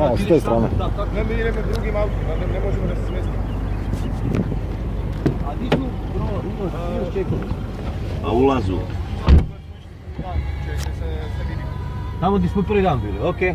A, s te strane. Ne, mi idemo drugim autom, ne, ne možemo da se smestiti. A di su bro, još čekali? A ulazu. Tamo gdje smo prvi dan bili, okej.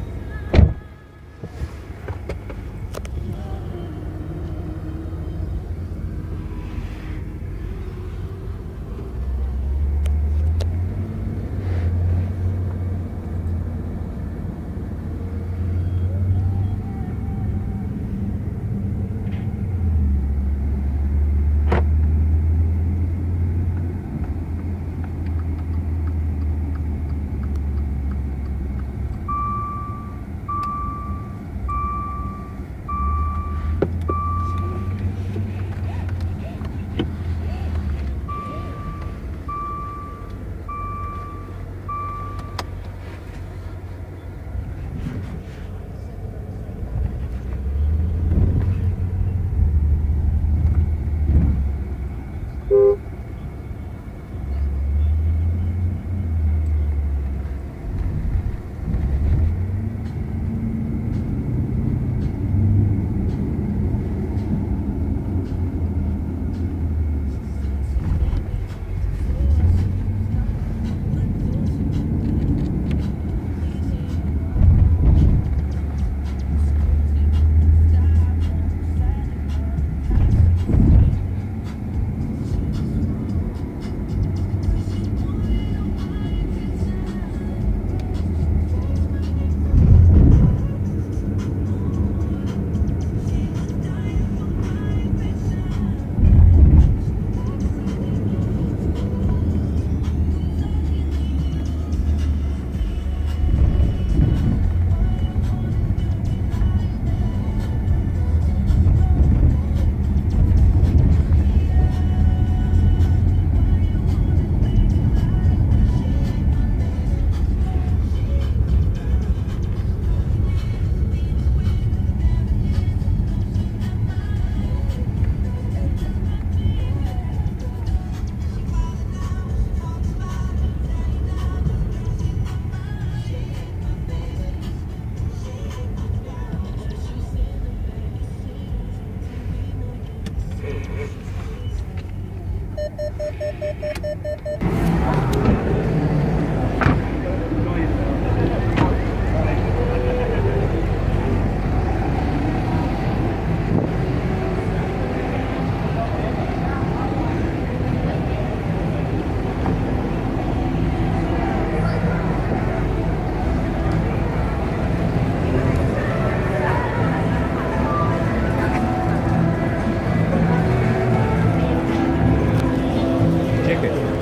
ठीक है